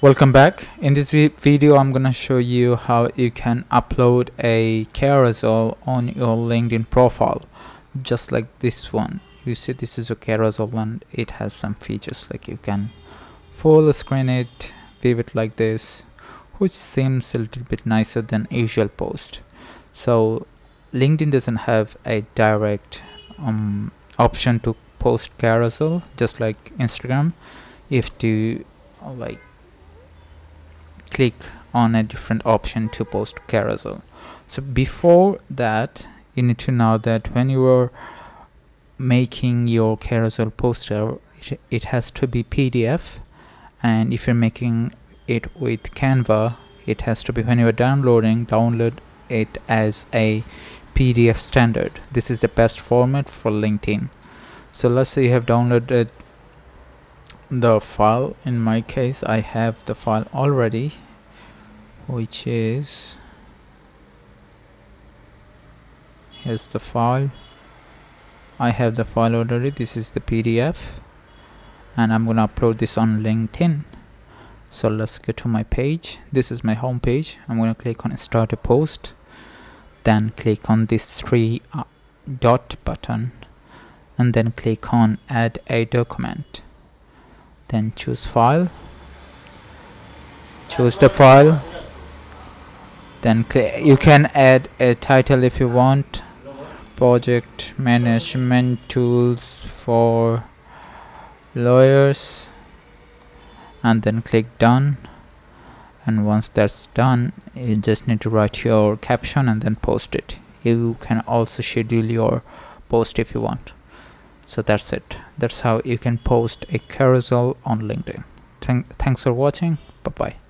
Welcome back. In this video I'm gonna show you how you can upload a carousel on your LinkedIn profile just like this one. You see this is a carousel and it has some features like you can full screen it, view it like this which seems a little bit nicer than usual post. So LinkedIn doesn't have a direct um, option to post carousel just like Instagram. Have to like click on a different option to post carousel. So before that you need to know that when you are making your carousel poster it, it has to be PDF and if you're making it with Canva it has to be when you're downloading download it as a PDF standard. This is the best format for LinkedIn. So let's say you have downloaded the file. In my case I have the file already which is here's the file. I have the file already. This is the PDF and I'm gonna upload this on LinkedIn. So let's go to my page. This is my home page. I'm gonna click on start a post then click on this three uh, dot button and then click on add a document then choose file. Choose the file. Then you can add a title if you want. Project management tools for lawyers. And then click done. And once that's done you just need to write your caption and then post it. You can also schedule your post if you want so that's it. That's how you can post a carousel on linkedin. Thank thanks for watching. Bye bye